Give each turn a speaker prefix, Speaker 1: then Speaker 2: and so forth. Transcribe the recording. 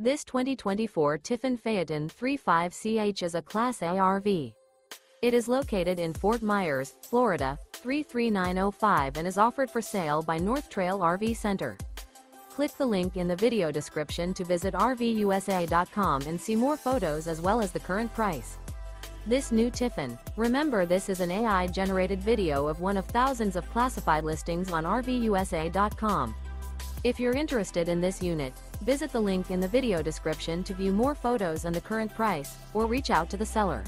Speaker 1: This 2024 Tiffin Phaeton 35CH is a Class A RV. It is located in Fort Myers, Florida, 33905 and is offered for sale by North Trail RV Center. Click the link in the video description to visit RVUSA.com and see more photos as well as the current price. This new Tiffin, remember this is an AI-generated video of one of thousands of classified listings on RVUSA.com. If you're interested in this unit, visit the link in the video description to view more photos and the current price, or reach out to the seller.